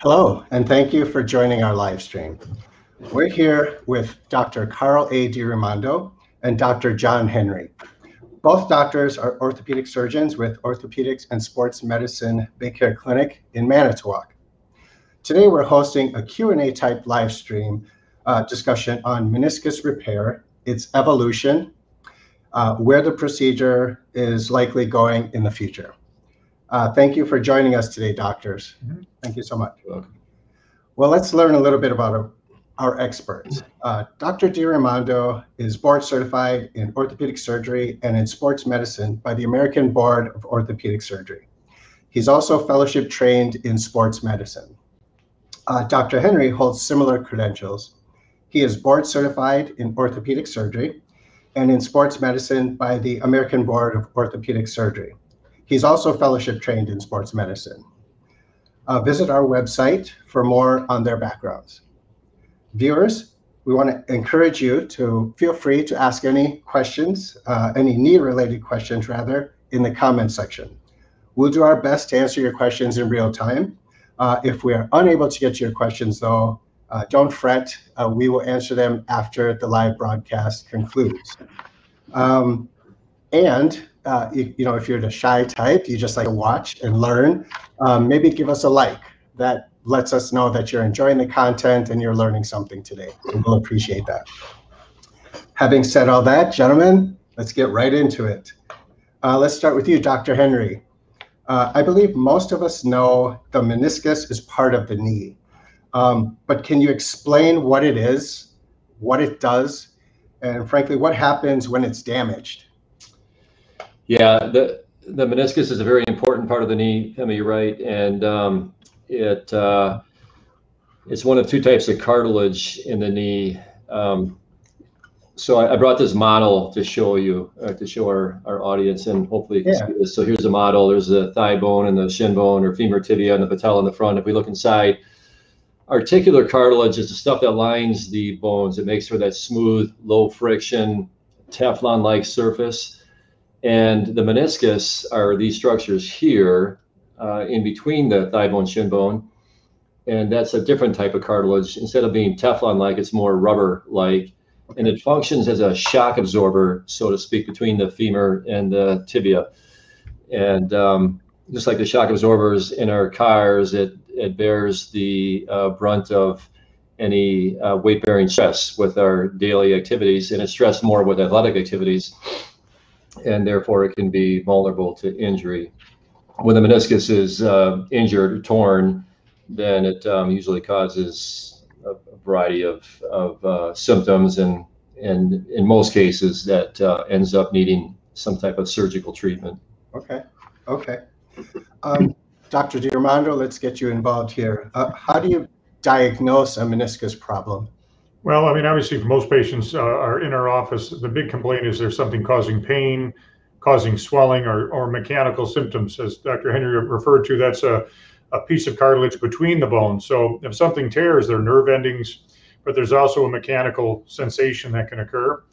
Hello, and thank you for joining our live stream. We're here with Dr. Carl A. DiRaimondo and Dr. Jon Henry. Both doctors are orthopedic surgeons with Orthopedics and Sports Medicine Baycare Clinic in Manitowoc. Today we're hosting a Q&A type live stream uh, discussion on meniscus repair, its evolution, uh, where the procedure is likely going in the future. Uh, thank you for joining us today, doctors. Mm-hmm. Thank you so much. Well, let's learn a little bit about our, our experts. Uh, Dr. DiRaimondo is board certified in orthopedic surgery and in sports medicine by the American Board of Orthopedic Surgery. He's also fellowship trained in sports medicine. Uh, Dr. Henry holds similar credentials. He is board certified in orthopedic surgery and in sports medicine by the American Board of Orthopedic Surgery. He's also fellowship trained in sports medicine. Uh, visit our website for more on their backgrounds. Viewers, we want to encourage you to feel free to ask any questions, uh, any knee related questions rather, in the comment section. We'll do our best to answer your questions in real time. Uh, if we are unable to get to your questions, though, uh, don't fret. Uh, we will answer them after the live broadcast concludes. Um, and uh, you, you, know, if you're the shy type, you just like to watch and learn, um, maybe give us a like. That lets us know that you're enjoying the content and you're learning something today. We'll appreciate that. Having said all that, gentlemen, let's get right into it. Uh, let's start with you, Dr. Henry. Uh, I believe most of us know the meniscus is part of the knee. Um, but can you explain what it is, what it does, and frankly, what happens when it's damaged? Yeah, the the meniscus is a very important part of the knee. I mean, you're right, and um, it uh, it's one of two types of cartilage in the knee. Um, so I, I, brought this model to show you, uh, to show our, our audience, and hopefully you can yeah. see this. So here's a model. There's the thigh bone and the shin bone, or femur tibia, and the patella in the front. If we look inside, articular cartilage is the stuff that lines the bones. It makes for that smooth, low friction, Teflon-like surface. And the meniscus are these structures here, uh, in between the thigh bone, shin bone, and that's a different type of cartilage. Instead of being Teflon-like, it's more rubber-like and it functions as a shock absorber, so to speak, between the femur and the tibia. And um, just like the shock absorbers in our cars, it it bears the uh, brunt of any uh, weight-bearing stress with our daily activities, and it's stressed more with athletic activities, and therefore it can be vulnerable to injury. When the meniscus is uh, injured or torn, then it um, usually causes a variety of, of uh, symptoms and and in most cases that uh, ends up needing some type of surgical treatment. Okay, okay. Um, Dr. DiRaimondo, let's get you involved here. Uh, how do you diagnose a meniscus problem? Well, I mean, obviously, for most patients uh, are in our office, the big complaint is there's something causing pain, causing swelling, or, or mechanical symptoms. As Dr. Henry referred to, that's a a piece of cartilage between the bones. So if something tears, there are nerve endings, but there's also a mechanical sensation that can occur.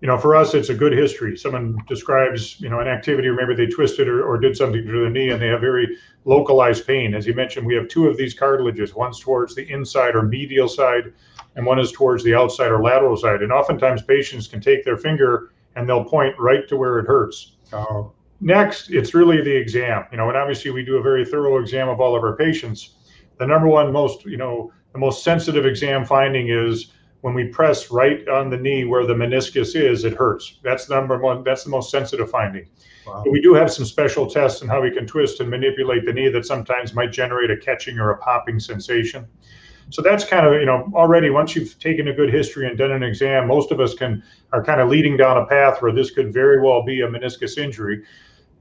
You know, for us, it's a good history. Someone describes, you know, an activity, or maybe they twisted or, or did something to the knee and they have very localized pain. As you mentioned, we have two of these cartilages. One's towards the inside or medial side, and one is towards the outside or lateral side. And oftentimes patients can take their finger and they'll point right to where it hurts. Oh. Next, it's really the exam, you know, and obviously we do a very thorough exam of all of our patients. The number one most, you know, the most sensitive exam finding is when we press right on the knee where the meniscus is, it hurts. That's number one. That's the most sensitive finding. Wow. But we do have some special tests on how we can twist and manipulate the knee that sometimes might generate a catching or a popping sensation. So that's kind of, you know, already once you've taken a good history and done an exam, most of us can are kind of leading down a path where this could very well be a meniscus injury.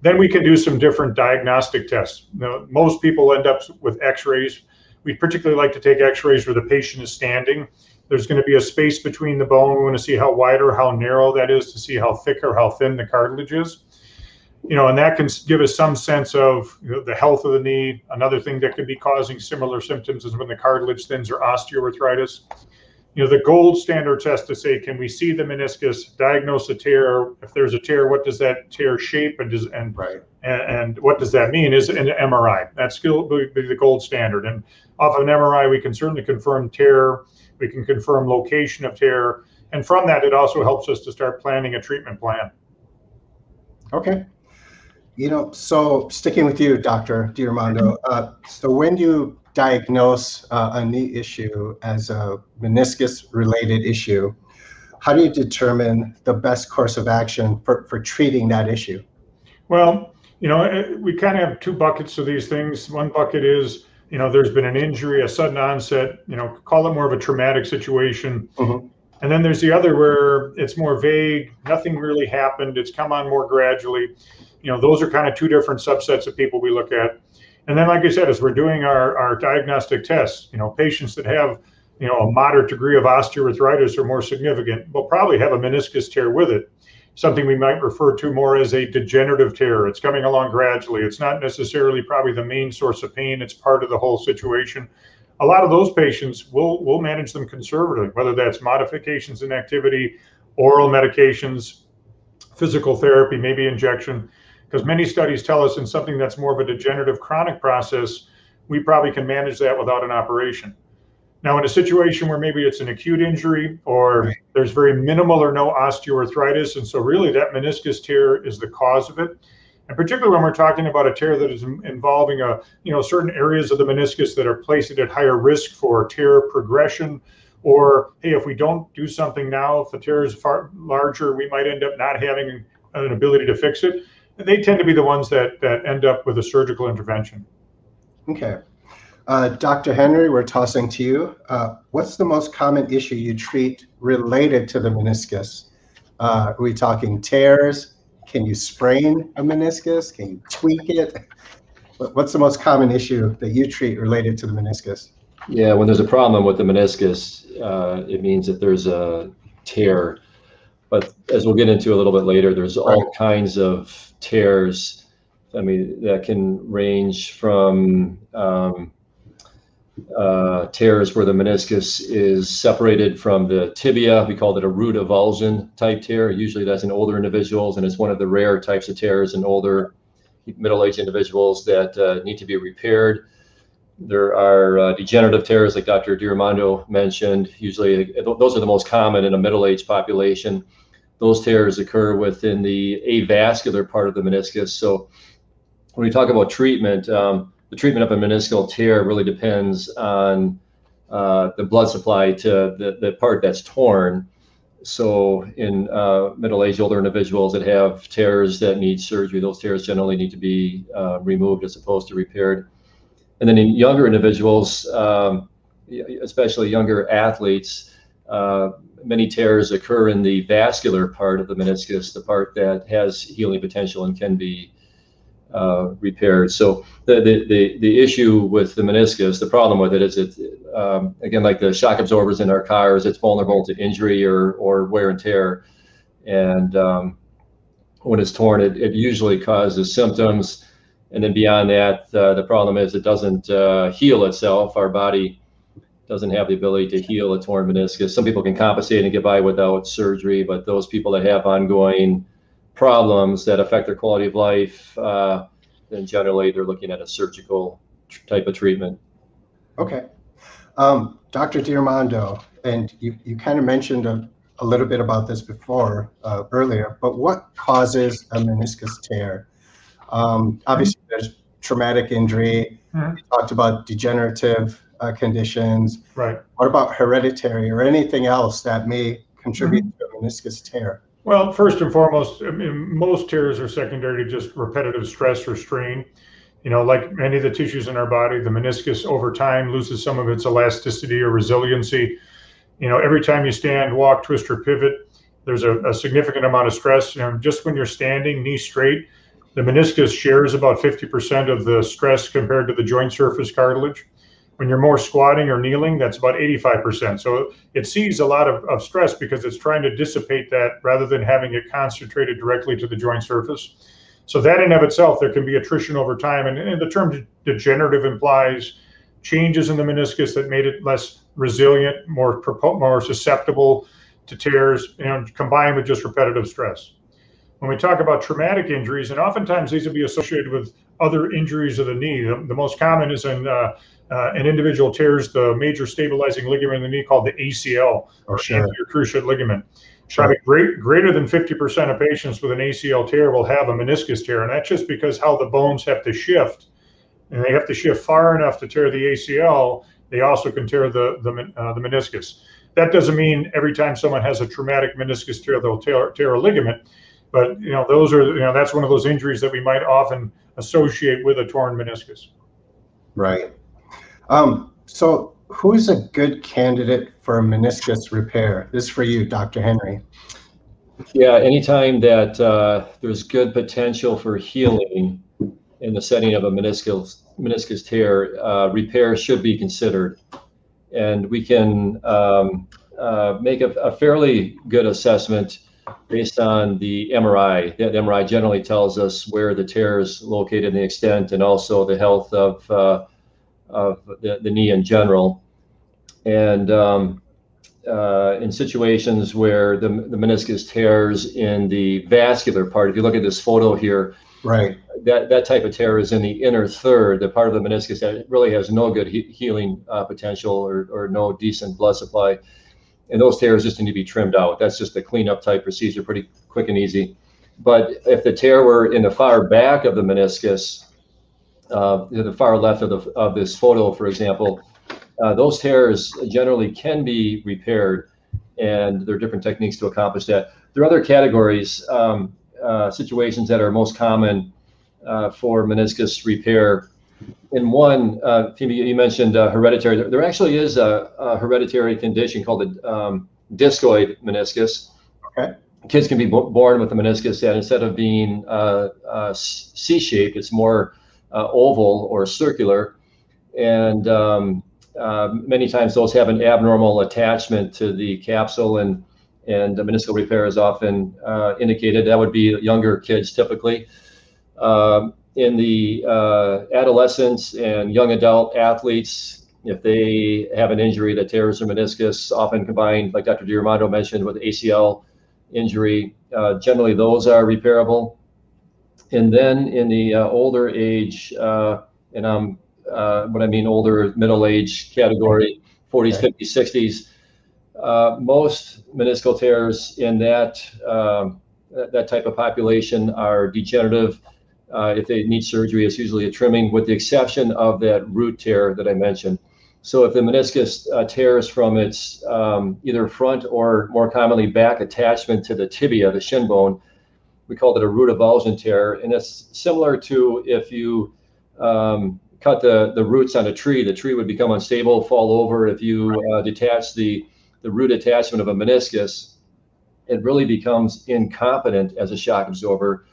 Then we can do some different diagnostic tests. You know, most people end up with x-rays. We particularly like to take x-rays where the patient is standing. There's going to be a space between the bone. We want to see how wide or how narrow that is to see how thick or how thin the cartilage is. You know, and that can give us some sense of you know, the health of the knee. Another thing that could be causing similar symptoms is when the cartilage thins or osteoarthritis. you know, the gold standard test to say, can we see the meniscus, diagnose a tear? If there's a tear, what does that tear shape and does and Right. and, and what does that mean? Is an MRI. That's still be the gold standard. And off of an MRI, we can certainly confirm tear. We can confirm location of tear, and from that, it also helps us to start planning a treatment plan. Okay. You know, so sticking with you, Dr. DiRaimondo, uh, so when you diagnose uh, a knee issue as a meniscus related issue, how do you determine the best course of action for, for treating that issue? Well, you know, eh, we kind of have two buckets of these things. One bucket is, you know, there's been an injury, a sudden onset, you know, call it more of a traumatic situation. Mhm. And then there's the other where it's more vague, nothing really happened, it's come on more gradually. You know, those are kind of two different subsets of people we look at. And then, like I said, as we're doing our, our diagnostic tests, you know, patients that have, you know, a moderate degree of osteoarthritis or more significant will probably have a meniscus tear with it something we might refer to more as a degenerative tear. It's coming along gradually. It's not necessarily probably the main source of pain. It's part of the whole situation. A lot of those patients will will manage them conservatively, whether that's modifications in activity, oral medications, physical therapy, maybe injection. Because many studies tell us in something that's more of a degenerative chronic process, we probably can manage that without an operation. Now, in a situation where maybe it's an acute injury or Right. there's very minimal or no osteoarthritis, and so really that meniscus tear is the cause of it. And particularly when we're talking about a tear that is involving a, you know, certain areas of the meniscus that are placed at higher risk for tear progression, or hey, if we don't do something now, if the tear is far larger, we might end up not having an ability to fix it. They tend to be the ones that that end up with a surgical intervention. Okay. Uh, Dr. Henry, we're tossing to you. Uh, what's the most common issue you treat related to the meniscus? Uh, are we talking tears? Can you sprain a meniscus? Can you tweak it? What's the most common issue that you treat related to the meniscus? Yeah, when there's a problem with the meniscus, uh, it means that there's a tear. But as we'll get into a little bit later, there's all Right. kinds of tears. I mean, that can range from um, uh, tears where the meniscus is separated from the tibia. We call it a root avulsion type tear. Usually that's in older individuals, and it's one of the rare types of tears in older middle-aged individuals that uh, need to be repaired. There are uh, degenerative tears, like Dr. DiRaimondo mentioned. Usually, those are the most common in a middle-aged population. Those tears occur within the avascular part of the meniscus. So, when we talk about treatment, um, the treatment of a meniscal tear really depends on uh, the blood supply to the, the part that's torn. So, in uh, middle-aged older individuals that have tears that need surgery, those tears generally need to be uh, removed as opposed to repaired. And then in younger individuals, um, especially younger athletes, uh, many tears occur in the vascular part of the meniscus, the part that has healing potential and can be uh, repaired. So the, the, the, the issue with the meniscus, the problem with it is it, um, again, like the shock absorbers in our cars, it's vulnerable to injury or, or wear and tear. And um, when it's torn, it, it usually causes symptoms. And then beyond that, uh, the problem is it doesn't uh, heal itself. Our body doesn't have the ability to heal a torn meniscus. Some people can compensate and get by without surgery, but those people that have ongoing problems that affect their quality of life, uh, then generally they're looking at a surgical tr- type of treatment. Okay. Um, Dr. DiRaimondo, and you, you kind of mentioned a, a little bit about this before, uh, earlier, but what causes a meniscus tear? Um, obviously, there's traumatic injury. Mhm. You talked about degenerative uh, conditions. Right. What about hereditary or anything else that may contribute to a meniscus tear? Well, first and foremost, I mean, most tears are secondary to just repetitive stress or strain. You know, like many of the tissues in our body, the meniscus over time loses some of its elasticity or resiliency. You know, every time you stand, walk, twist, or pivot, there's a, a significant amount of stress. You know, just when you're standing, knee straight, the meniscus shares about 50% of the stress compared to the joint surface cartilage. When you're more squatting or kneeling, that's about 85%. So it sees a lot of, of stress because it's trying to dissipate that rather than having it concentrated directly to the joint surface. So that in and of itself, there can be attrition over time. And, and the term de- degenerative implies changes in the meniscus that made it less resilient, more more susceptible to tears, know, combined with just repetitive stress. When we talk about traumatic injuries, and oftentimes these will be associated with other injuries of the knee. The, the most common is in uh, uh, an individual tears the major stabilizing ligament in the knee called the ACL or sure. anterior cruciate ligament. Sure. Great, greater than 50% of patients with an ACL tear will have a meniscus tear, and that's just because how the bones have to shift, and they have to shift far enough to tear the ACL. They also can tear the the, uh, the meniscus. That doesn't mean every time someone has a traumatic meniscus tear, they'll tear, tear a ligament, but you know those are you know that's one of those injuries that we might often associate with a torn meniscus. Right. Um, so who's a good candidate for meniscus repair? This is for you, Dr. Henry. Yeah, anytime that uh, there's good potential for healing in the setting of a meniscus meniscus tear, uh, repair should be considered, and we can um, uh, make a, a, fairly good assessment based on the MRI. That MRI generally tells us where the tear is located, and the extent, and also the health of uh, of the, the knee in general. And um, uh, in situations where the, the meniscus tears in the vascular part, if you look at this photo here, right, that, that type of tear is in the inner third, the part of the meniscus that really has no good he- healing uh, potential or, or no decent blood supply. And those tears just need to be trimmed out. That's just a cleanup type procedure, pretty quick and easy. But if the tear were in the far back of the meniscus, uh, the far left of, the, of this photo, for example, uh, those tears generally can be repaired, and there are different techniques to accomplish that. There are other categories, um, uh, situations that are most common uh, for meniscus repair. In one, uh, you mentioned uh, hereditary. There actually is a, a hereditary condition called the um, discoid meniscus. Okay. Kids can be born with a meniscus that instead of being C-shaped, it's more uh, oval or circular, and um, uh, many times those have an abnormal attachment to the capsule, and and meniscal repair is often uh, indicated. That would be younger kids typically. Um, in the uh, adolescents and young adult athletes, if they have an injury that tears their meniscus, often combined, like Dr. DiRaimondo mentioned, with ACL injury, uh, generally those are repairable and then in the uh, older age, uh, and I'm uh, what I mean older middle age category, 40s, okay. 50s, 60s, most meniscal tears in that um, that type of population are degenerative. Uh, if they need surgery, it's usually a trimming, with the exception of that root tear that I mentioned. So if the meniscus uh, tears from its um, either front or more commonly back attachment to the tibia, the shin bone, we called it a root avulsion tear, and it's similar to if you um, cut the, the roots on a tree, the tree would become unstable, fall over. If you uh, detach the, the root attachment of a meniscus, it really becomes incompetent as a shock absorber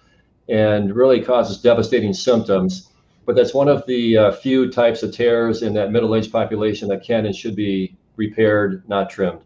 and really causes devastating symptoms. But that's one of the uh, few types of tears in that middle-aged population that can and should be repaired, not trimmed.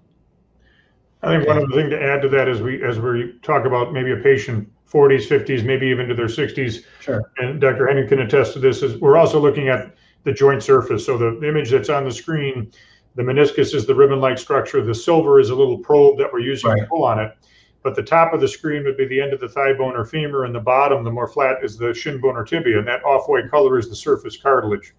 I think one other thing to add to that is we, as we talk about maybe a patient 40s, 50s, maybe even to their 60s. Sure. And Dr. Henry can attest to this. Is we're also looking at the joint surface. So the image that's on the screen, the meniscus is the ribbon-like structure. The silver is a little probe that we're using right. to pull on it. But the top of the screen would be the end of the thigh bone or femur, and the bottom, the more flat, is the shin bone or tibia. And that off-white color is the surface cartilage.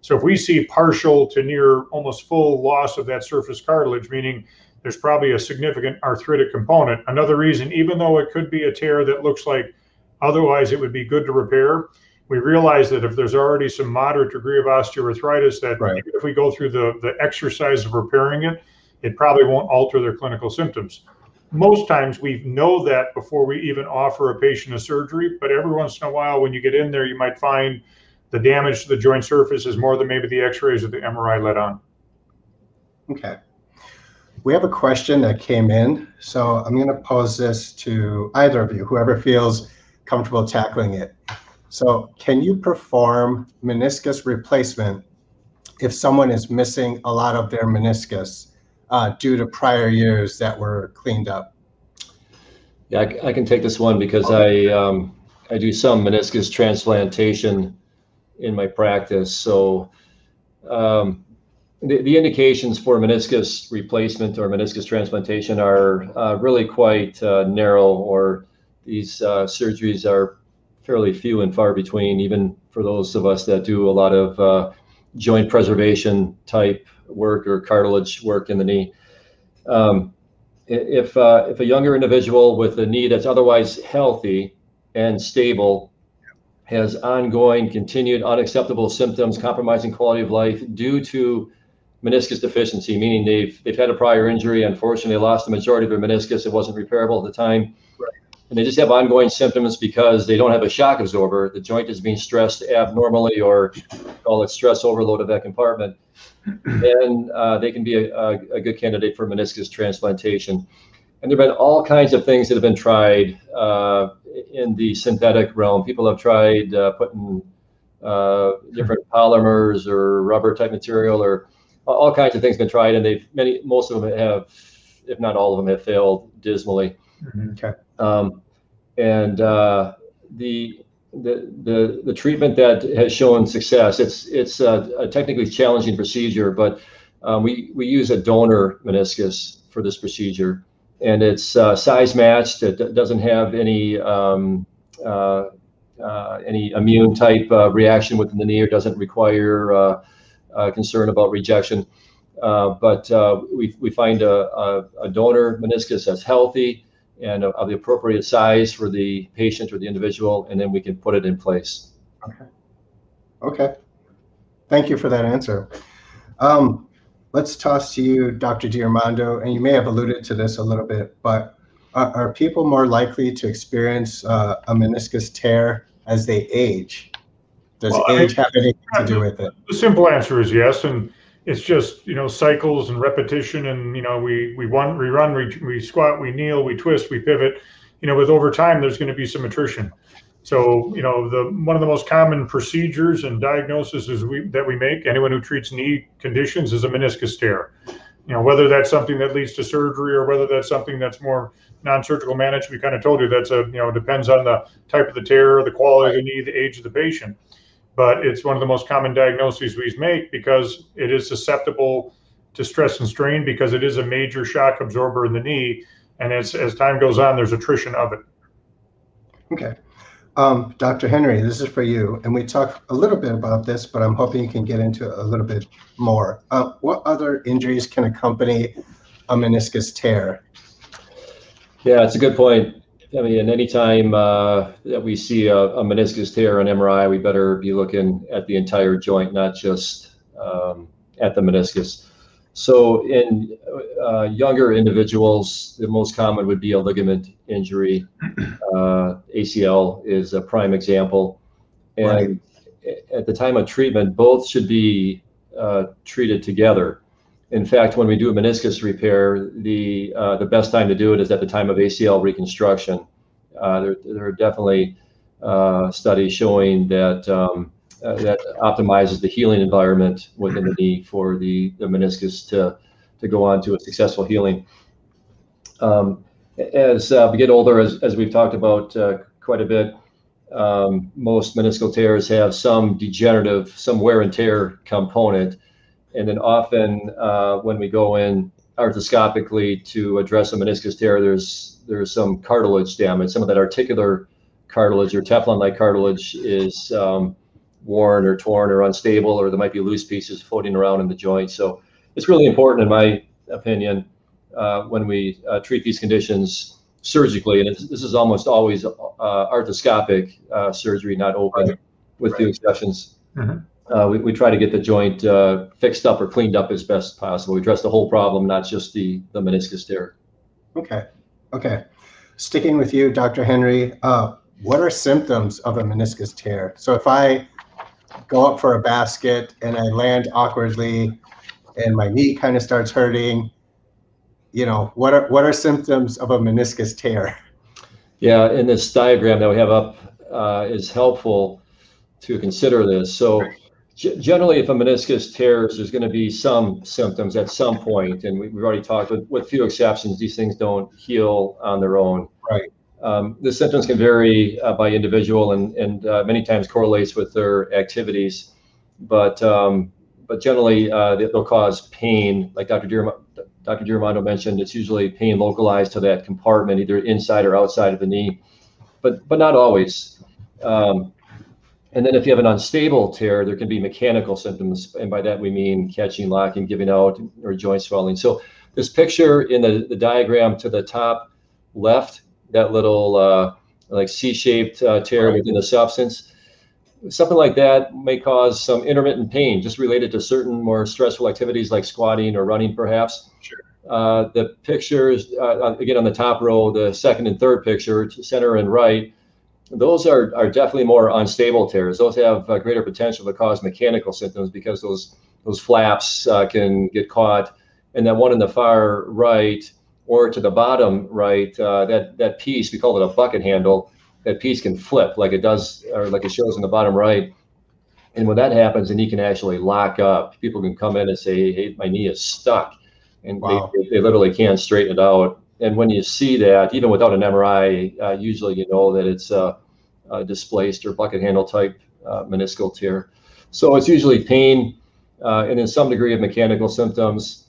So if we see partial to near almost full loss of that surface cartilage, meaning there's probably a significant arthritic component. Another reason, even though it could be a tear that looks like otherwise it would be good to repair, we realize that if there's already some moderate degree of osteoarthritis, that right. if we go through the, the exercise of repairing it, it probably won't alter their clinical symptoms. Most times we know that before we even offer a patient a surgery, but every once in a while when you get in there, you might find the damage to the joint surface is more than maybe the x-rays or the MRI let on. Okay. We have a question that came in, so I'm going to pose this to either of you, whoever feels comfortable tackling it. So, can you perform meniscus replacement if someone is missing a lot of their meniscus uh, due to prior years that were cleaned up? Yeah, I, I can take this one because I um, I do some meniscus transplantation in my practice. So, um, the, indications for meniscus replacement or meniscus transplantation are uh, really quite uh, narrow, or these uh, surgeries are fairly few and far between, even for those of us that do a lot of joint preservation type work or cartilage work in the knee. Um, if if a younger individual with a knee that's otherwise healthy and stable has ongoing, continued, unacceptable symptoms compromising quality of life due to meniscus deficiency, meaning they've they've had a prior injury. Unfortunately, lost the majority of their meniscus. It wasn't repairable at the time, right. and they just have ongoing symptoms because they don't have a shock absorber. The joint is being stressed abnormally, or call it stress overload of that compartment. Then uh, they can be a, a, a, good candidate for meniscus transplantation. And there have been all kinds of things that have been tried uh, in the synthetic realm. People have tried uh, putting uh, different polymers or rubber type material or all kinds of things been tried, and they've many most of them have, if not all of them, have failed dismally. Mm-hmm. Okay. Um, and uh, the the, the the treatment that has shown success. It's it's a, a technically challenging procedure, but um, we we use a donor meniscus for this procedure, and it's uh, size matched. It doesn't have any um, uh, uh, any immune type uh, reaction within the knee, or doesn't require uh, concern about rejection. but we we find a, a, a donor meniscus that's healthy and of the appropriate size for the patient or the individual, and then we can put it in place. Okay. Okay. Thank you for that answer. Um, let's toss to you, Dr. DiRaimondo, and you may have alluded to this a little bit, but are, are people more likely to experience uh, a meniscus tear as they age? Does well, age I, have anything to do with it? The simple answer is yes, and it's just you know cycles and repetition and you know we we run we run we, we squat we kneel we twist we pivot. You know with over time there's going to be some attrition. So you know the one of the most common procedures and diagnoses is we, that we make anyone who treats knee conditions is a meniscus tear. You know whether that's something that leads to surgery or whether that's something that's more non-surgical managed we kind of told you that's a you know depends on the type of the tear the quality of the knee the age of the patient but it's one of the most common diagnoses we make because it is susceptible to stress and strain because it is a major shock absorber in the knee. And as, as time goes on, there's attrition of it. Okay. Um, Dr. Henry, this is for you. And we talked a little bit about this, but I'm hoping you can get into a little bit more. Uh, what other injuries can accompany a meniscus tear? Yeah, it's a good point. I mean, anytime uh, that we see a, a, meniscus tear on MRI, we better be looking at the entire joint, not just um, at the meniscus. So, in uh, younger individuals, the most common would be a ligament injury. Uh, ACL is a prime example. And right. at the time of treatment, both should be uh, treated together in fact, when we do a meniscus repair, the uh, the best time to do it is at the time of ACL reconstruction. Uh, there, there are definitely uh, studies showing that um, uh, that optimizes the healing environment within the knee for the, the meniscus to to go on to a successful healing. Um, as uh, we get older, as, as we've talked about uh, quite a bit, um, most meniscal tears have some degenerative, some wear and tear component and then often uh, when we go in arthroscopically to address a meniscus tear, there's there's some cartilage damage. Some of that articular cartilage or Teflon-like cartilage is um, worn or torn or unstable, or there might be loose pieces floating around in the joint. So it's really important, in my opinion, uh, when we uh, treat these conditions surgically, and this is almost always uh, arthroscopic uh, surgery, not open, right. with right. few exceptions. Mm-hmm uh, we, we try to get the joint uh, fixed up or cleaned up as best possible. We address the whole problem, not just the, the meniscus tear. Okay. Okay. Sticking with you, Dr. Henry, uh, what are symptoms of a meniscus tear? So if I go up for a basket and I land awkwardly and my knee kind of starts hurting, you know, what are, what are symptoms of a meniscus tear? Yeah, in this diagram that we have up uh, is helpful to consider this. So generally, if a meniscus tears, there's going to be some symptoms at some point, and we, have already talked with, with few exceptions. These things don't heal on their own. Right. Um, the symptoms can vary uh, by individual, and and uh, many times correlates with their activities. But um, but generally uh, they'll cause pain, like Dr. Diram- Dr. Mentioned. It's usually pain localized to that compartment, either inside or outside of the knee, but but not always. Um, and then if you have an unstable tear, there can be mechanical symptoms, and by that we mean catching, locking, giving out, or joint swelling. So this picture in the, the diagram to the top left, that little uh, like C-shaped uh, tear right. within the substance, something like that may cause some intermittent pain just related to certain more stressful activities like squatting or running perhaps. Sure. Uh, the pictures, uh, again on the top row, the second and third picture, center and right, those are, are definitely more unstable tears. Those have uh, greater potential to cause mechanical symptoms because those those flaps uh, can get caught. And that one in the far right or to the bottom right, uh, that that piece we call it a bucket handle. That piece can flip like it does, or like it shows in the bottom right. And when that happens, the knee can actually lock up. People can come in and say, "Hey, my knee is stuck," and wow. they, they literally can't straighten it out and when you see that, even without an MRI, uh, usually you know that it's a, a displaced or bucket handle type uh, meniscal tear. So it's usually pain uh, and in some degree of mechanical symptoms.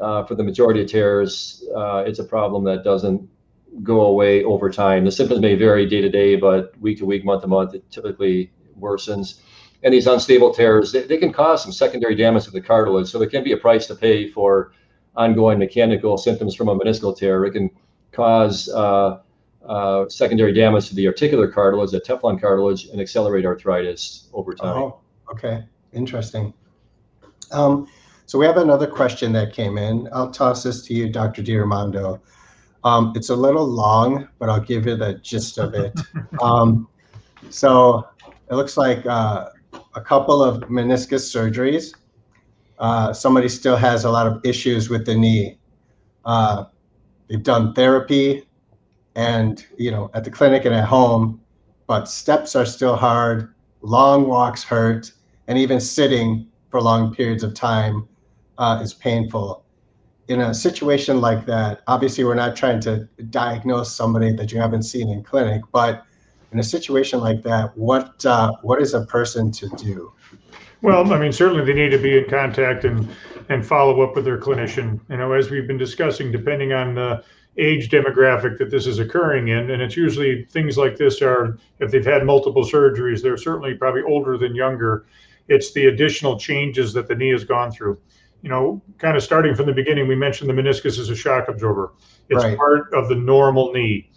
Uh, for the majority of tears, uh, it's a problem that doesn't go away over time. The symptoms may vary day to day, but week to week, month to month, it typically worsens. And these unstable tears, they, they can cause some secondary damage to the cartilage. So there can be a price to pay for ongoing mechanical symptoms from a meniscal tear. It can cause uh, uh, secondary damage to the articular cartilage, the Teflon cartilage, and accelerate arthritis over time. Oh, okay, interesting. Um, so we have another question that came in. I'll toss this to you, Dr. DiRaimondo. Um, it's a little long, but I'll give you the gist of it. um, so it looks like uh, a couple of meniscus surgeries uh, somebody still has a lot of issues with the knee. Uh, they've done therapy and, you know, at the clinic and at home, but steps are still hard, long walks hurt, and even sitting for long periods of time uh, is painful. In a situation like that, obviously, we're not trying to diagnose somebody that you haven't seen in clinic, but in a situation like that, what uh, what is a person to do? Well, I mean, certainly they need to be in contact and, and follow up with their clinician. You know, as we've been discussing, depending on the age demographic that this is occurring in, and it's usually things like this are, if they've had multiple surgeries, they're certainly probably older than younger. It's the additional changes that the knee has gone through. You know, kind of starting from the beginning, we mentioned the meniscus is a shock absorber. It's right. part of the normal knee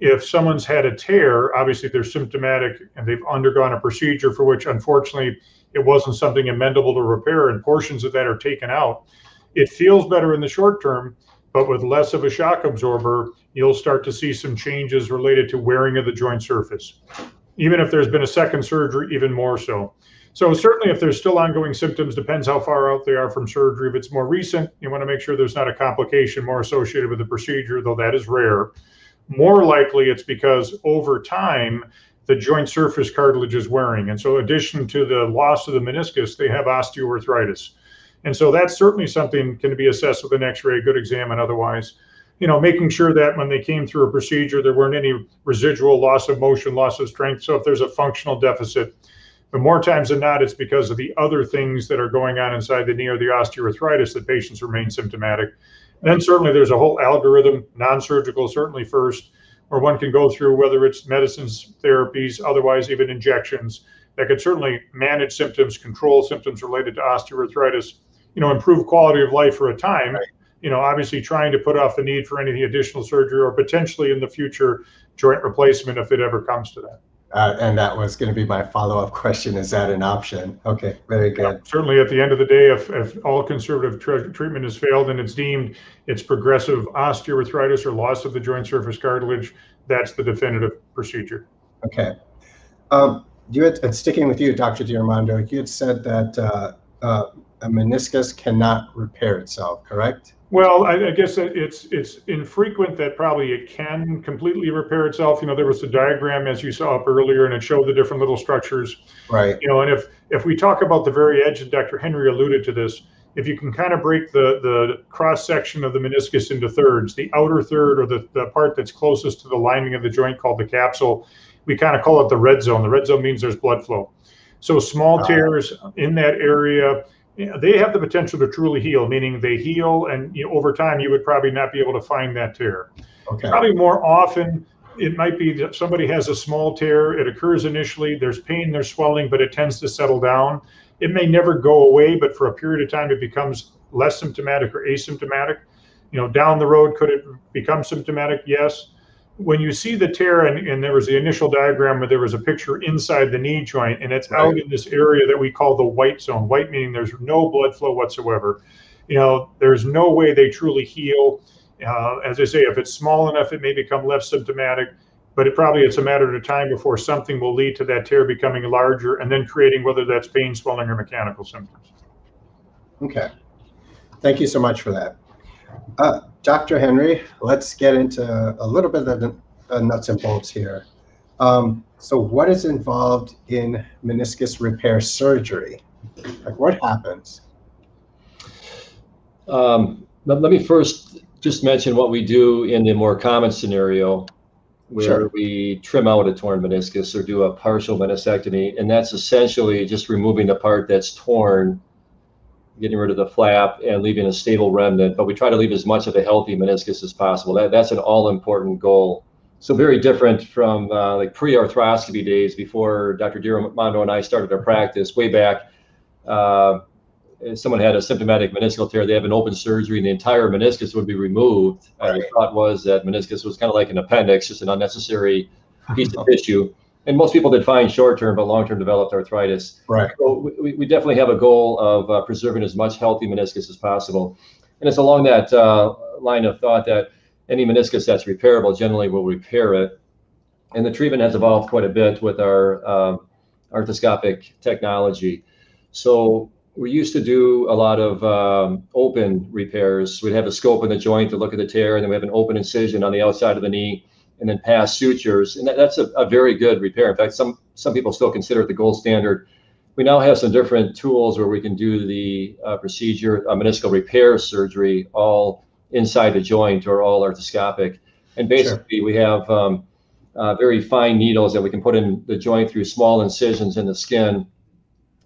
if someone's had a tear, obviously they're symptomatic and they've undergone a procedure for which unfortunately it wasn't something amendable to repair and portions of that are taken out. It feels better in the short term, but with less of a shock absorber, you'll start to see some changes related to wearing of the joint surface. Even if there's been a second surgery, even more so. So certainly if there's still ongoing symptoms, depends how far out they are from surgery. If it's more recent, you want to make sure there's not a complication more associated with the procedure, though that is rare. More likely, it's because over time, the joint surface cartilage is wearing. And so, in addition to the loss of the meniscus, they have osteoarthritis. And so, that's certainly something can be assessed with an x ray, good exam, and otherwise. You know, making sure that when they came through a procedure, there weren't any residual loss of motion, loss of strength. So, if there's a functional deficit, but more times than not, it's because of the other things that are going on inside the knee or the osteoarthritis that patients remain symptomatic. Then certainly there's a whole algorithm, non-surgical certainly first, where one can go through whether it's medicines, therapies, otherwise even injections that could certainly manage symptoms, control symptoms related to osteoarthritis, you know, improve quality of life for a time. Right. You know, obviously trying to put off the need for any additional surgery or potentially in the future joint replacement if it ever comes to that. Uh, and that was going to be my follow-up question. Is that an option? Okay, very good. Yeah, certainly, at the end of the day, if, if all conservative treatment has failed and it's deemed it's progressive osteoarthritis or loss of the joint surface cartilage, that's the definitive procedure. Okay. Um, you had, and sticking with you, Dr. DiRaimondo, you had said that uh, uh, a meniscus cannot repair itself, correct? Well, I, I, guess it's it's infrequent that probably it can completely repair itself. You know, there was a diagram as you saw up earlier, and it showed the different little structures. Right. You know, and if if we talk about the very edge, and Dr. Henry alluded to this, if you can kind of break the the cross section of the meniscus into thirds, the outer third or the, the part that's closest to the lining of the joint called the capsule, we kind of call it the red zone. The red zone means there's blood flow. So small ah. tears in that area you know, they have the potential to truly heal, meaning they heal, and you know, over time you would probably not be able to find that tear. Okay. Probably more often, it might be that somebody has a small tear. It occurs initially. There's pain, there's swelling, but it tends to settle down. It may never go away, but for a period of time, it becomes less symptomatic or asymptomatic. You know, down the road, could it become symptomatic? Yes. When you see the tear, and, and there was the initial diagram where there was a picture inside the knee joint, and it's Right. out in this area that we call the white zone. White meaning there's no blood flow whatsoever. You know, there's no way they truly heal. Uh, as I say, if it's small enough, it may become less symptomatic, but it probably it's a matter of time before something will lead to that tear becoming larger and then creating whether that's pain, swelling, or mechanical symptoms. Okay. Thank you so much for that. Uh, Dr. Henry, let's get into a little bit of the uh, nuts and bolts here. Um, so, what is involved in meniscus repair surgery? Like, what happens? Um, let, let me first just mention what we do in the more common scenario where Sure. we trim out a torn meniscus or do a partial meniscectomy. And that's essentially just removing the part that's torn, getting rid of the flap and leaving a stable remnant. But we try to leave as much of a healthy meniscus as possible. That, that's an all important goal. So very different from uh, like pre-arthroscopy days before Dr. DiRaimondo and I started our practice way back. Uh, someone had a symptomatic meniscal tear, they have an open surgery and the entire meniscus would be removed. And the thought was that meniscus was kind of like an appendix, just an unnecessary piece of tissue. And most people did fine short term, but long term developed arthritis. Right. So we, we definitely have a goal of uh, preserving as much healthy meniscus as possible. And it's along that uh, line of thought that any meniscus that's repairable generally will repair it. And the treatment has evolved quite a bit with our um, arthroscopic technology. So we used to do a lot of um, open repairs. We'd have a scope in the joint to look at the tear, and then we have an open incision on the outside of the knee, and then pass sutures. And that, that's a, a very good repair. In fact, some some people still consider it the gold standard. We now have some different tools where we can do the uh, procedure, uh, meniscal repair surgery, all inside the joint or all arthroscopic. And basically, we have um, uh, very fine needles that we can put in the joint through small incisions in the skin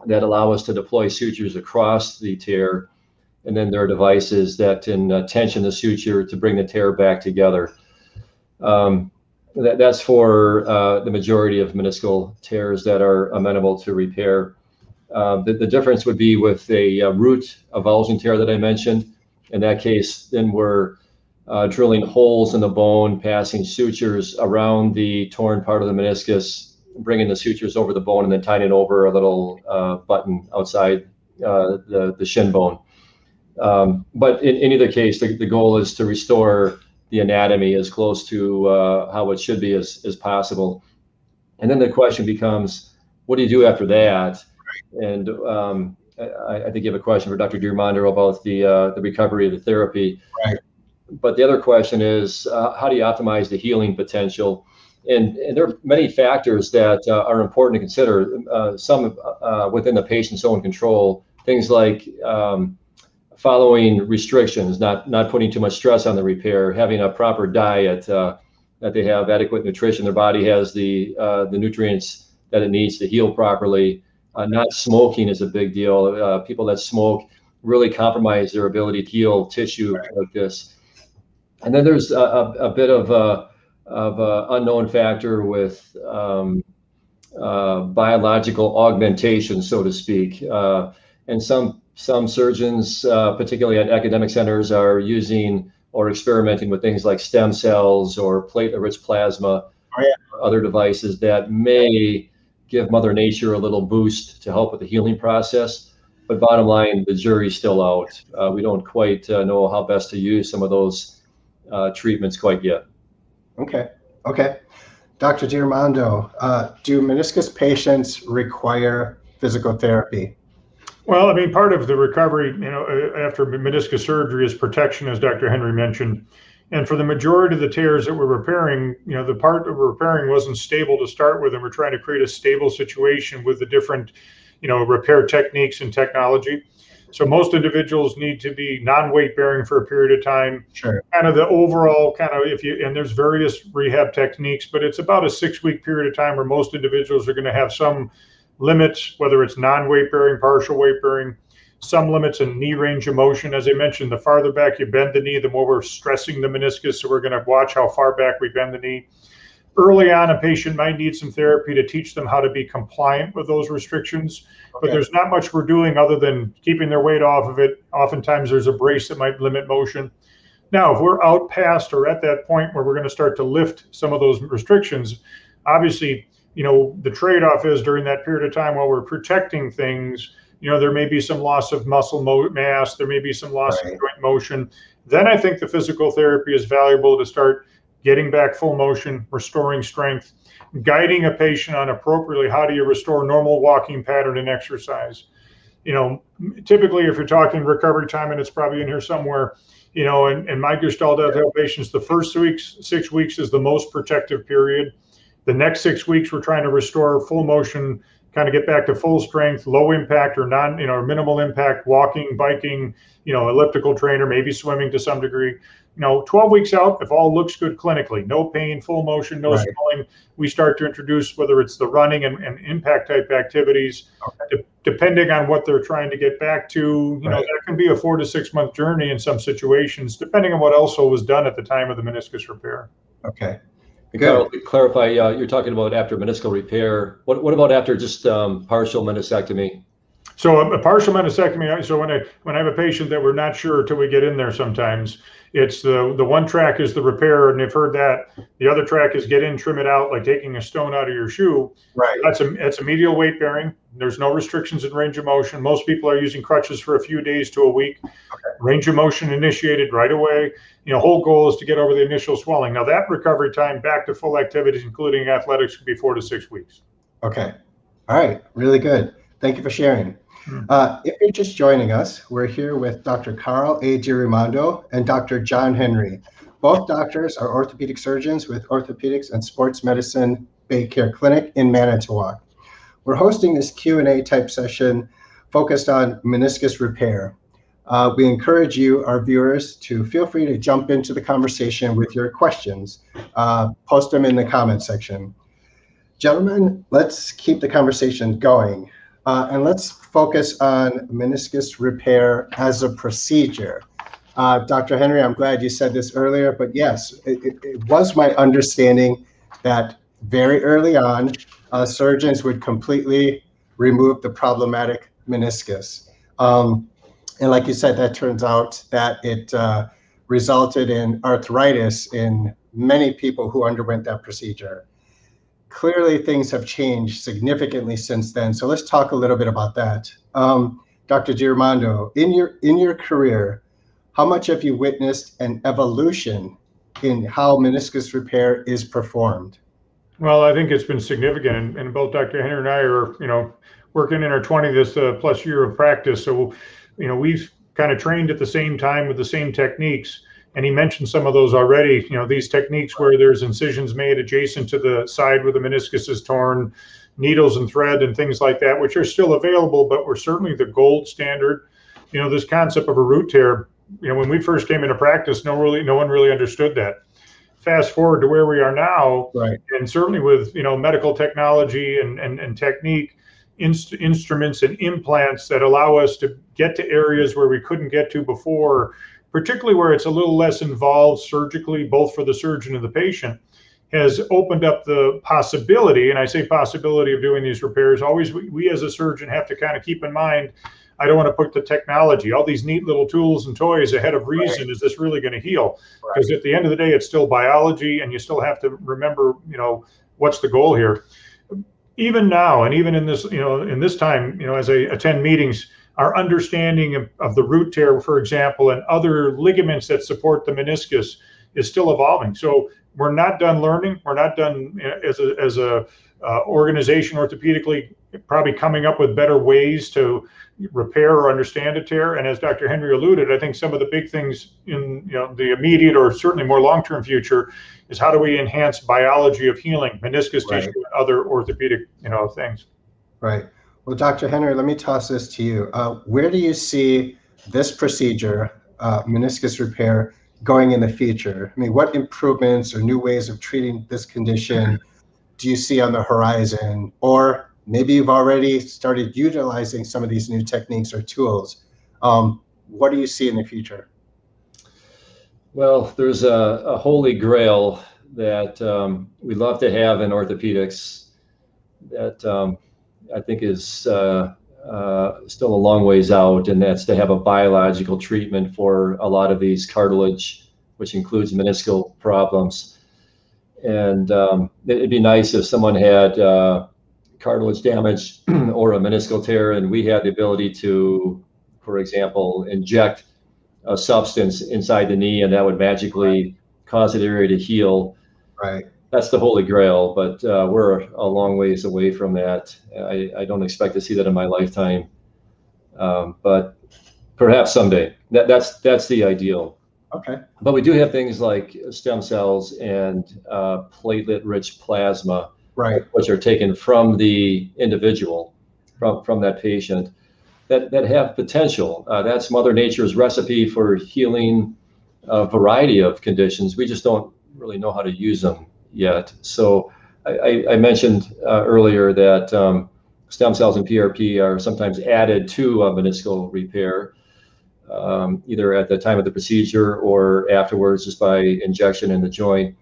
that allow us to deploy sutures across the tear. And then there are devices that can uh, tension the suture to bring the tear back together. Um, that, that's for uh, the majority of meniscal tears that are amenable to repair. Uh, the, the difference would be with a, uh root avulsion tear that I mentioned. In that case, then we're uh, drilling holes in the bone, passing sutures around the torn part of the meniscus, bringing the sutures over the bone, and then tying it over a little uh, button outside uh, the, the shin bone. Um, but in, in either case, the, the goal is to restore the anatomy as close to uh, how it should be as, as possible. And then the question becomes, what do you do after that? And um, I, I think you have a question for Dr. DiRaimondo about the uh, the recovery of the therapy. Right. But the other question is, uh, how do you optimize the healing potential? And, and there are many factors that uh, are important to consider. Uh, some uh, within the patient's own control, things like um, following restrictions, not not putting too much stress on the repair, having a proper diet, uh, that they have adequate nutrition, their body has the uh, the nutrients that it needs to heal properly. Uh, not smoking is a big deal. Uh, people that smoke really compromise their ability to heal tissue like this. And then there's a, a, a bit of a of a unknown factor with um, uh, biological augmentation, so to speak. Uh, and some some surgeons, uh, particularly at academic centers, are using or experimenting with things like stem cells or platelet-rich plasma, Oh, yeah. other devices that may give Mother Nature a little boost to help with the healing process. But bottom line, the jury's still out. Uh, we don't quite uh, know how best to use some of those uh, treatments quite yet. Okay. Okay. Dr. DiRaimondo, uh, do meniscus patients require physical therapy? Well, I mean, part of the recovery, you know, uh, after meniscus surgery is protection, as Dr. Henry mentioned. And for the majority of the tears that we're repairing, you know, the part that we're repairing wasn't stable to start with, and we're trying to create a stable situation with the different, you know, repair techniques and technology. So most individuals need to be non-weight bearing for a period of time. Sure. Kind of the overall kind of if you and there's various rehab techniques, but it's about a six-week period of time where most individuals are going to have some limits, whether it's non-weight bearing, partial weight bearing. some limits in knee range of motion. As I mentioned, the farther back you bend the knee, the more we're stressing the meniscus. So we're going to watch how far back we bend the knee. Early on, a patient might need some therapy to teach them how to be compliant with those restrictions, okay. but there's not much we're doing other than keeping their weight off of it. Oftentimes, there's a brace that might limit motion. Now, if we're out past or at that point where we're going to start to lift some of those restrictions, obviously, you know, the trade off is during that period of time while we're protecting things, you know, there may be some loss of muscle mass, there may be some loss right. of joint motion. Then I think the physical therapy is valuable to start getting back full motion, restoring strength, guiding a patient on appropriately how do you restore normal walking pattern and exercise. You know, typically if you're talking recovery time, and it's probably in here somewhere, you know, and, and my Gestalt health patients, the first weeks, six weeks is the most protective period. The next six weeks, we're trying to restore full motion, kind of get back to full strength, low impact or non, you know, minimal impact, walking, biking, you know, elliptical trainer, maybe swimming to some degree you know, 12 weeks out, if all looks good clinically, no pain, full motion, no right. swelling, we start to introduce whether it's the running and, and impact type activities, okay. de- depending on what they're trying to get back to. You right. know, that can be a four to six month journey in some situations, depending on what also was done at the time of the meniscus repair. Okay. Good. clarify, uh, you're talking about after meniscal repair. What, what about after just um, partial meniscectomy? So a, a, partial meniscectomy. So when I when I have a patient that we're not sure until we get in there, sometimes it's the the one track is the repair, and they've heard that. The other track is get in, trim it out, like taking a stone out of your shoe. Right. That's a that's a medial weight bearing. There's no restrictions in range of motion. Most people are using crutches for a few days to a week. Okay. Range of motion initiated right away. You know, whole goal is to get over the initial swelling. Now that recovery time back to full activities, including athletics, could be four to six weeks. Okay. All right. Really good. Thank you for sharing. Hmm. Uh, if you're just joining us, we're here with Dr. Carl A. DiRaimondo and Dr. Jon Henry. Both doctors are orthopedic surgeons with Orthopedics and Sports Medicine BayCare Clinic in Manitowoc. We're hosting this Q&A type session focused on meniscus repair. Uh, we encourage you, our viewers, to feel free to jump into the conversation with your questions. Uh, post them in the comment section. Gentlemen, let's keep the conversation going. Uh, and let's focus on meniscus repair as a procedure. Uh, Dr. Henry, I'm glad you said this earlier, but yes, it, it, it was my understanding that very early on, uh, surgeons would completely remove the problematic meniscus. Um, and like you said, that turns out that it uh, resulted in arthritis in many people who underwent that procedure clearly things have changed significantly since then. So let's talk a little bit about that. Um, Dr. DiRaimondo, in your in your career, how much have you witnessed an evolution in how meniscus repair is performed? Well, I think it's been significant, and, and both Dr. Henry and I are, you know, working in our 20th uh, plus year of practice. So, you know, we've kind of trained at the same time with the same techniques and he mentioned some of those already. You know, these techniques where there's incisions made adjacent to the side where the meniscus is torn, needles and thread and things like that, which are still available, but were certainly the gold standard. You know, this concept of a root tear. You know, when we first came into practice, no really, no one really understood that. Fast forward to where we are now, right. and certainly with you know medical technology and and, and technique, inst- instruments and implants that allow us to get to areas where we couldn't get to before particularly where it's a little less involved surgically, both for the surgeon and the patient, has opened up the possibility, and I say possibility of doing these repairs. Always, we, we as a surgeon have to kind of keep in mind I don't want to put the technology, all these neat little tools and toys ahead of reason. Right. Is this really going to heal? Because right. at the end of the day, it's still biology, and you still have to remember, you know, what's the goal here. Even now, and even in this, you know, in this time, you know, as I attend meetings, our understanding of, of, the root tear, for example, and other ligaments that support the meniscus is still evolving. So we're not done learning. We're not done as a, as a uh, organization orthopedically probably coming up with better ways to repair or understand a tear. And as Dr. Henry alluded, I think some of the big things in you know the immediate or certainly more long-term future is how do we enhance biology of healing, meniscus right. tissue, and other orthopedic you know things. Right. Well, Dr. Henry, let me toss this to you. Uh, where do you see this procedure, uh, meniscus repair, going in the future? I mean, what improvements or new ways of treating this condition do you see on the horizon? Or maybe you've already started utilizing some of these new techniques or tools. Um, what do you see in the future? Well, there's a, a holy grail that um, we love to have in orthopedics that um, I think is uh, uh, still a long ways out, and that's to have a biological treatment for a lot of these cartilage, which includes meniscal problems. And um, it'd be nice if someone had uh, cartilage damage or a meniscal tear, and we had the ability to, for example, inject a substance inside the knee, and that would magically cause that area to heal. Right. That's the holy grail, but uh, we're a long ways away from that. I, I don't expect to see that in my lifetime, um, but perhaps someday. That, that's that's the ideal. Okay. But we do have things like stem cells and uh, platelet-rich plasma, Right. which are taken from the individual, from from that patient, that that have potential. Uh, that's Mother Nature's recipe for healing a variety of conditions. We just don't really know how to use them yet. So I, I, mentioned uh, earlier that um, stem cells and PRP are sometimes added to a meniscal repair, um, either at the time of the procedure or afterwards, just by injection in the joint.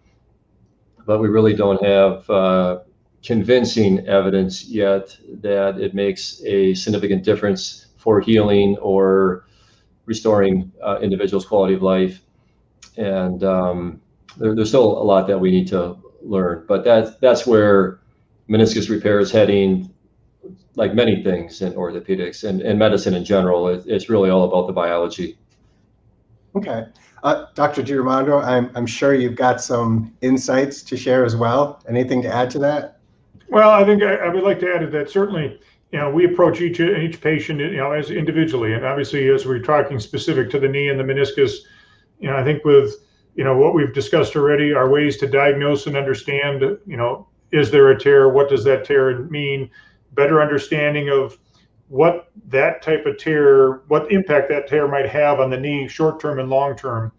But we really don't have uh, convincing evidence yet that it makes a significant difference for healing or restoring uh, individuals' quality of life. And um, there, there's still a lot that we need to learn, but that, that's where meniscus repair is heading, like many things in orthopedics and, and medicine in general. It, it's really all about the biology. Okay. Uh, Dr. DiRaimondo, I'm, I'm sure you've got some insights to share as well. Anything to add to that? Well, I think I, I would like to add that certainly, you know, we approach each each patient, you know, as individually, and obviously as we're talking specific to the knee and the meniscus, you know, I think with you know what we've discussed already are ways to diagnose and understand, you know, is there a tear? What does that tear mean? Better understanding of what that type of tear, what impact that tear might have on the knee, short term and long term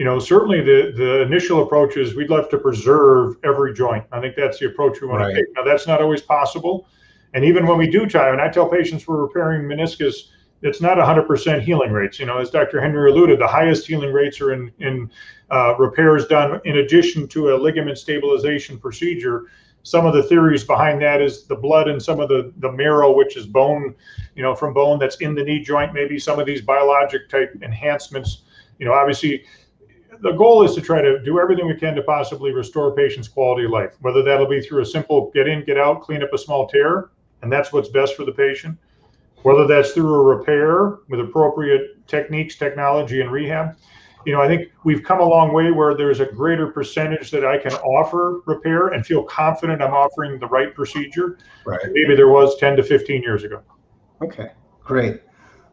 you know, certainly the the initial approach is we'd love to preserve every joint. I think that's the approach we want Right. to take. Now that's not always possible, and even when we do try, and I tell patients we're repairing meniscus, it's not 100% healing rates. You know, as Dr. Henry alluded, the highest healing rates are in in uh, repairs done in addition to a ligament stabilization procedure. Some of the theories behind that is the blood and some of the the marrow, which is bone, you know, from bone that's in the knee joint. Maybe some of these biologic type enhancements. You know, obviously the goal is to try to do everything we can to possibly restore patients' quality of life, whether that'll be through a simple get in, get out, clean up a small tear, and that's what's best for the patient, whether that's through a repair with appropriate techniques, technology, and rehab. You know, I think we've come a long way where there's a greater percentage that I can offer repair and feel confident I'm offering the right procedure. Right. Maybe there was 10 to 15 years ago. Okay, great.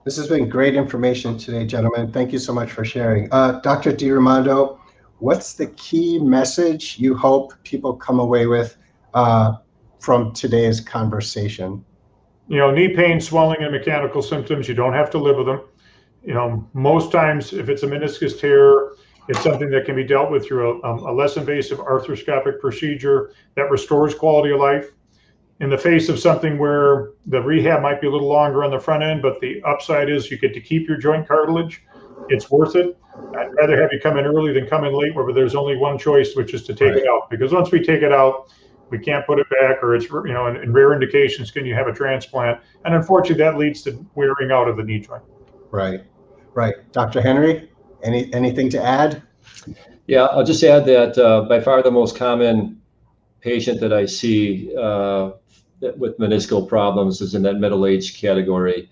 This has been great information today, gentlemen. Thank you so much for sharing. Uh, Dr. DiRaimondo, what's the key message you hope people come away with uh, from today's conversation? You know, knee pain, swelling, and mechanical symptoms, you don't have to live with them. You know, most times, if it's a meniscus tear, it's something that can be dealt with through a, um, a less invasive arthroscopic procedure that restores quality of life. In the face of something where the rehab might be a little longer on the front end, but the upside is you get to keep your joint cartilage, it's worth it. I'd rather have you come in early than come in late where there's only one choice, which is to take Right. it out. Because once we take it out, we can't put it back, or it's, you know, in, in rare indications, can you have a transplant? And unfortunately, that leads to wearing out of the knee joint. Right, right. Dr. Henry, any anything to add? Yeah, I'll just add that uh, by far the most common patient that I see uh, with meniscal problems is in that middle age category.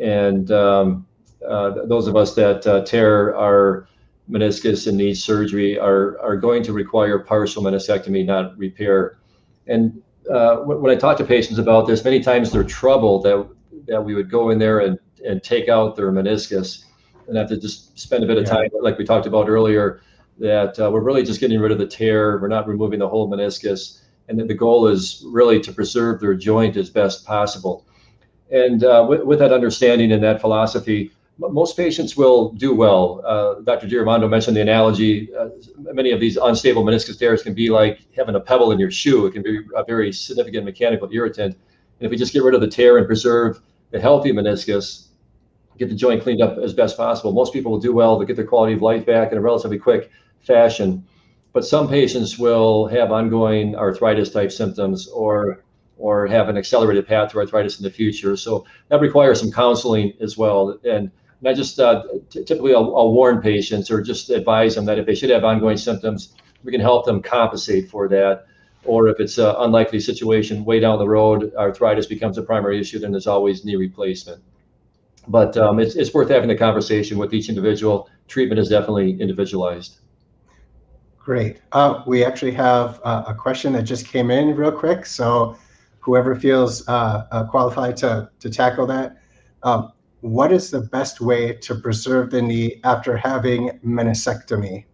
And um, uh, those of us that uh, tear our meniscus and need surgery are, are going to require partial meniscectomy, not repair. And uh, when, I talk to patients about this, many times they're troubled that, that we would go in there and, and take out their meniscus and have to just spend a bit of Yeah. time, like we talked about earlier, that uh, we're really just getting rid of the tear. We're not removing the whole meniscus. And then the goal is really to preserve their joint as best possible. And uh, with, with that understanding and that philosophy, most patients will do well. Uh, Dr. DiRaimondo mentioned the analogy. Uh, many of these unstable meniscus tears can be like having a pebble in your shoe. It can be a very significant mechanical irritant. And if we just get rid of the tear and preserve the healthy meniscus, get the joint cleaned up as best possible. Most people will do well to get their quality of life back in a relatively quick fashion, but some patients will have ongoing arthritis type symptoms or or have an accelerated path to arthritis in the future. So that requires some counseling as well. And, and I just uh, typically I'll, I'll warn patients or just advise them that if they should have ongoing symptoms, we can help them compensate for that. Or if it's an unlikely situation way down the road, arthritis becomes a primary issue, then there's always knee replacement. But um, it's, it's worth having a conversation with each individual. Treatment is definitely individualized. Great. Uh, we actually have uh, a question that just came in real quick. So whoever feels uh, uh qualified to, to tackle that, um, what is the best way to preserve the knee after having meniscectomy?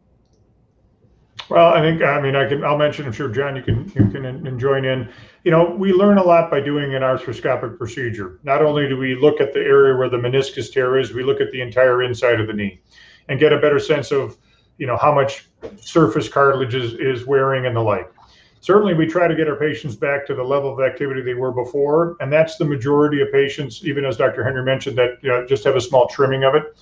Well, I think I mean I can I'll mention I'm sure Jon you can you can in, join in. You know we learn a lot by doing an arthroscopic procedure. Not only do we look at the area where the meniscus tear is, we look at the entire inside of the knee, and get a better sense of you know how much surface cartilage is, is wearing and the like. Certainly, we try to get our patients back to the level of activity they were before, and that's the majority of patients. Even as Dr. Henry mentioned, that you know, just have a small trimming of it.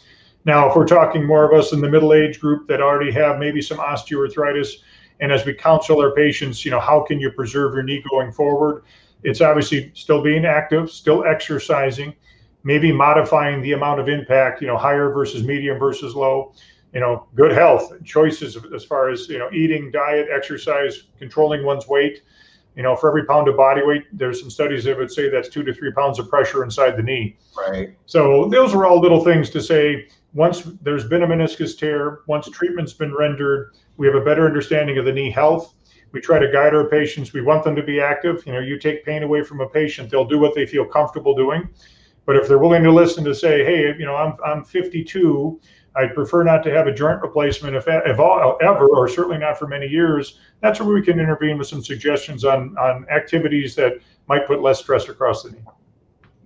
Now, if we're talking more of us in the middle age group that already have maybe some osteoarthritis, and as we counsel our patients, you know, how can you preserve your knee going forward? It's obviously still being active, still exercising, maybe modifying the amount of impact, you know, higher versus medium versus low, you know, good health choices as far as, you know, eating, diet, exercise, controlling one's weight. You know, for every pound of body weight, there's some studies that would say that's two to three pounds of pressure inside the knee. Right. So those are all little things to say, once there's been a meniscus tear, once treatment's been rendered, we have a better understanding of the knee health. We try to guide our patients. We want them to be active. You know, you take pain away from a patient, they'll do what they feel comfortable doing. But if they're willing to listen to say, hey, you know, I'm, I'm 52, I'd prefer not to have a joint replacement if, if all, ever, or certainly not for many years. That's where we can intervene with some suggestions on, on activities that might put less stress across the knee.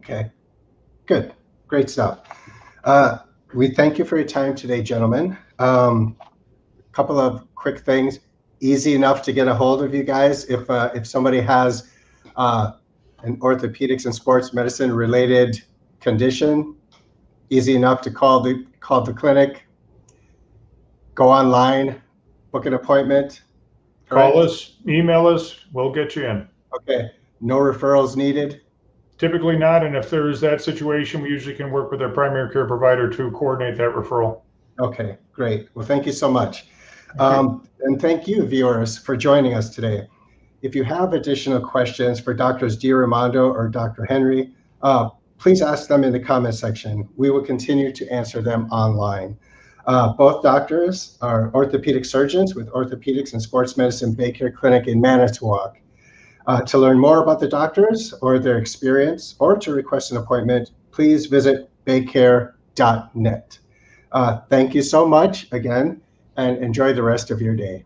Okay, good, great stuff. Uh, we thank you for your time today, gentlemen. A um, couple of quick things. Easy enough to get a hold of you guys if uh, if somebody has uh, an orthopedics and sports medicine related condition. Easy enough to call the call the clinic. Go online, book an appointment. Call us, email us. We'll get you in. Okay. No referrals needed. Typically not, and if there's that situation, we usually can work with our primary care provider to coordinate that referral. Okay, great. Well, thank you so much. Um, and thank you, viewers, for joining us today. If you have additional questions for Doctors DiRaimondo or Dr. Henry, uh, please ask them in the comment section. We will continue to answer them online. Uh, both doctors are orthopedic surgeons with Orthopedics and Sports Medicine BayCare Clinic in Manitowoc. Uh, to learn more about the doctors or their experience or to request an appointment, please visit baycare.net. Uh, thank you so much again and enjoy the rest of your day.